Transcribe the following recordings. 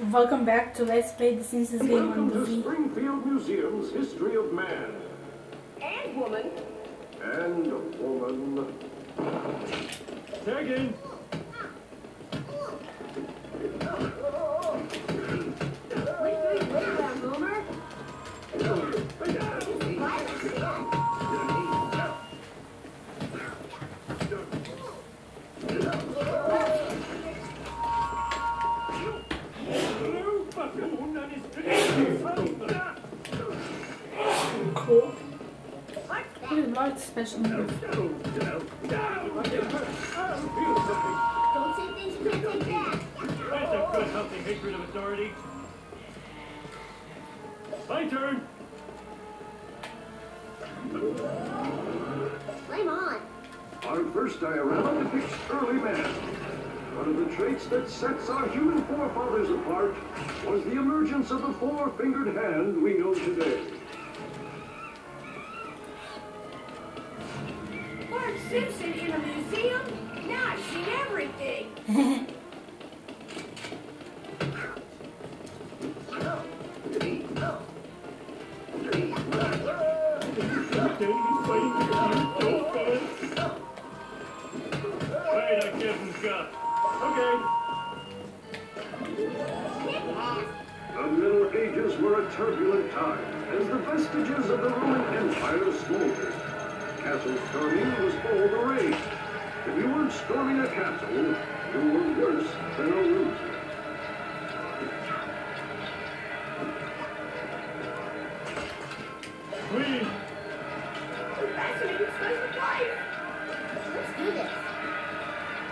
Welcome back to Let's Play The Simpsons game on Welcome the to V. Springfield Museum's History of Man And woman. and Woman. Tag in. What is Marge's special move? Don't say things you can't take back. That's a good healthy hatred of authority. My turn. Flame on. Our first diorama depicts early man. One of the traits that sets our human forefathers apart was the emergence of the four-fingered hand we know today. Turbulent time as the vestiges of the Roman Empire smoldered. Castle storming was all the rage. If you weren't storming a castle, you were worse than a loser. Please. Fascinating slice of life. Let's do this.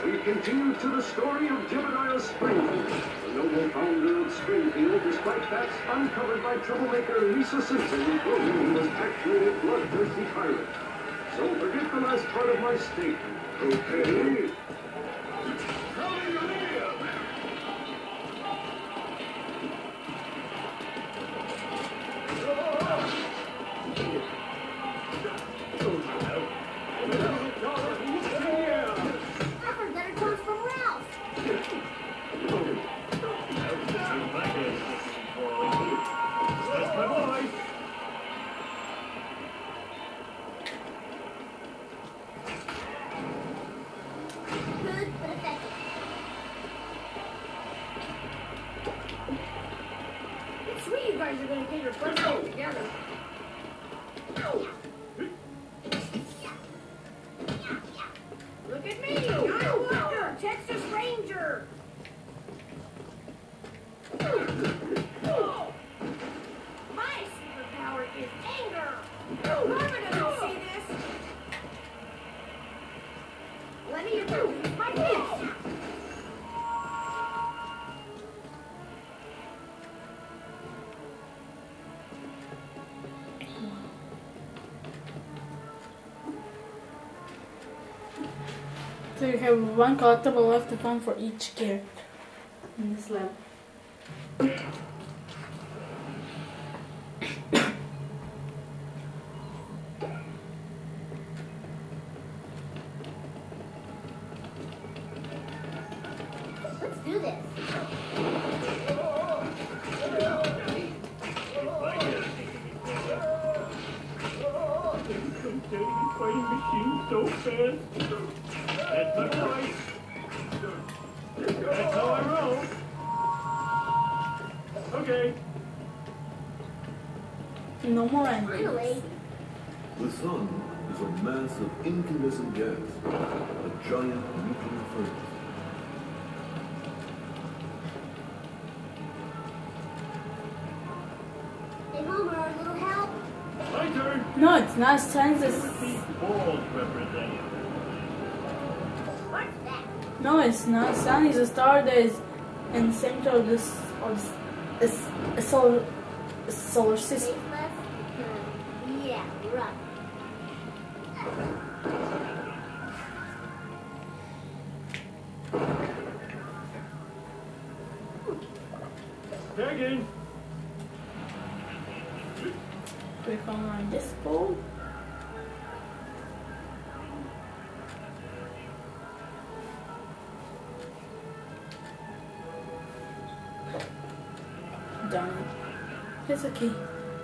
We continue to the story of Jebediah Springfield, the noble founder of Springfield, despite facts uncovered by troublemaker Lisa Simpson, proving he was actually a bloodthirsty pirate. So forget the last part of my statement, okay? So you have one collectible left to find for each character in this level. So fast. That's my boy. That's how I roll. Okay. No more endings. Finally. The sun is a mass of incandescent gas, a giant nuclear furnace. No, it's not census. No, it's not. Sun is a star that is in the center of this of this a solar a solar system. Yeah, right. Click on done. It's okay.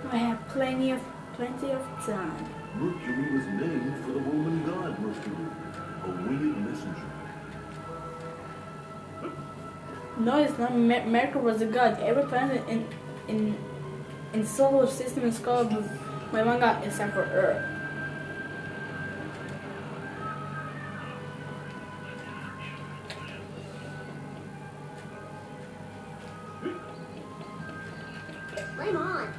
I have plenty of plenty of time. Mercury was named for the Roman god Mercury, a winged messenger. No, it's not. Mer- Mercury was a god. Every planet in in in the solar system is called my one god except for Earth. Flame on.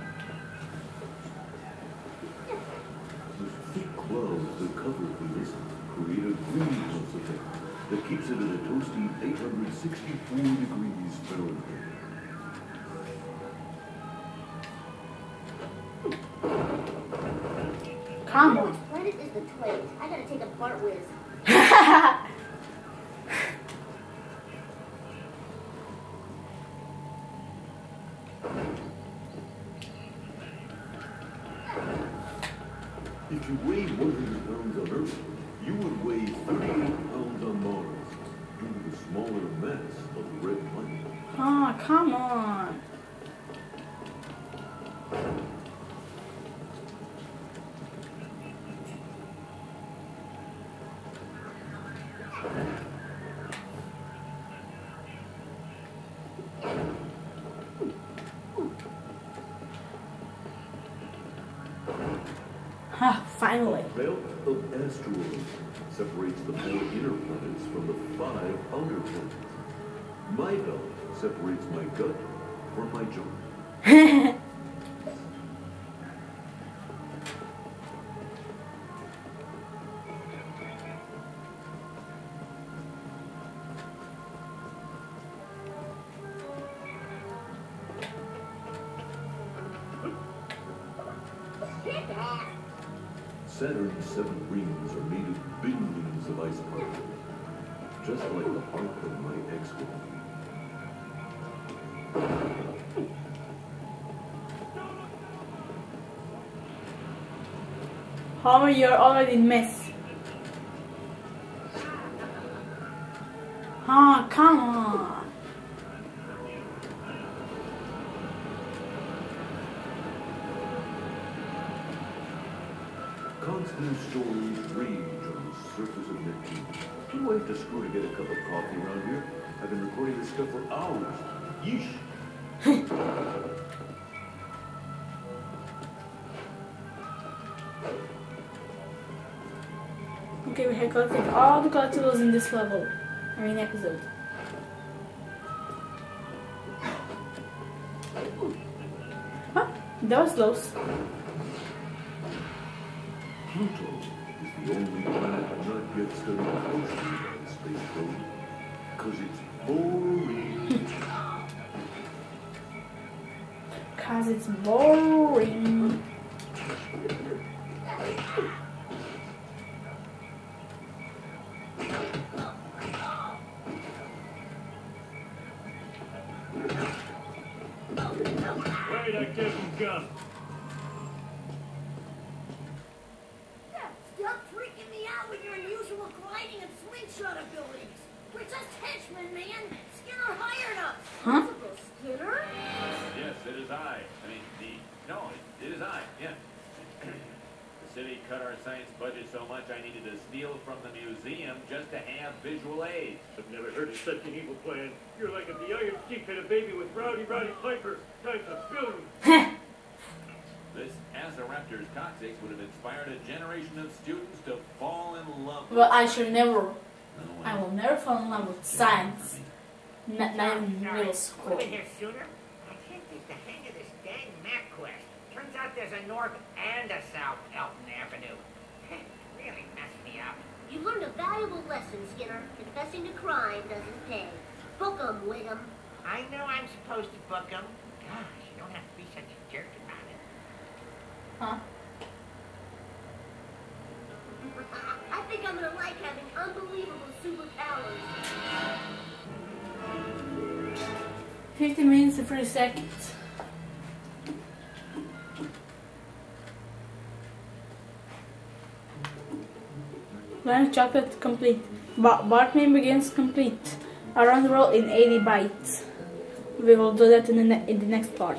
Thick clouds that cover Venus create a greenhouse effect that keeps it at a toasty 864 degrees Fahrenheit. Planet is? I gotta take a fart whiz. If you weighed 100 pounds on Earth, you would weigh 38 pounds on Mars due to the smaller mass of the red planet. Ah, come on. Finally. A belt of asteroids separates the four inner planets from the five outer planets. My belt separates my gut from my junk. Saturn's seven rings are made of billions of ice particles, just like the heart of my ex-wife. Homer, you're already mess. Constant storms rage on the surface of Neptune. Do I have to screw to get a cup of coffee around here? I've been recording this stuff for hours. Yeesh. Okay, we have collected all the collectibles in this level. I mean episode. Huh? That was close. Pluto is the only planet not yet studied closely by the space probe. Because it's boring. Cause it's boring. Where did I give him gun? Huh? Principal Skinner? Yes, it is I. I mean, the. No, it, it is I, yeah. the city cut our science budget so much I needed to steal from the museum just to have visual aids. I've never heard of such an evil plan. You're like if the Iron Sheik had a baby with Rowdy Roddy Piper times a billion. This Azoraptor's coccyx would have inspired a generation of students to fall in love with Well, I should never. No, I will never fall in love with science. Not, not in middle school. have been here sooner. I can't get the hang of this dang map quest. Turns out there's a north and a south Elton Avenue. really messed me up. You learned a valuable lesson, Skinner. Confessing to crime doesn't pay. Book 'em, Wiggum. I know I'm supposed to book 'em. Gosh, you don't have to be such a jerk about it. Huh? I think I'm gonna like having unbelievable superpowers. 50 minutes and 30 seconds. Planet chocolate complete. Ba- Bartman begins complete. Around the world in 80 bites. we will do that in the, in the next part.